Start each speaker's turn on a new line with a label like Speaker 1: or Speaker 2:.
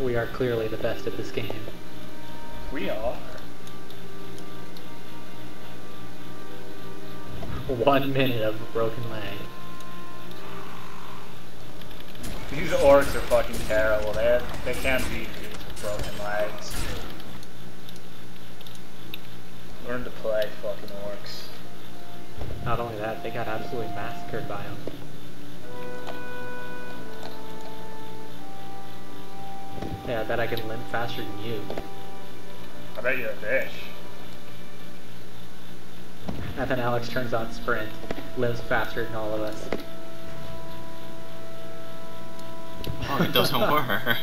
Speaker 1: we are clearly the best at this game.
Speaker 2: We are.
Speaker 1: One minute of a broken leg.
Speaker 2: These orcs are fucking terrible. They they can't beat these with broken legs. Learn to play, fucking orcs.
Speaker 1: Not only that, they got absolutely massacred by them. Yeah, I bet I can limp faster than you.
Speaker 2: I bet you're a bitch.
Speaker 1: And then Alex turns on sprint, lives faster than all of us.
Speaker 3: Oh, it doesn't work.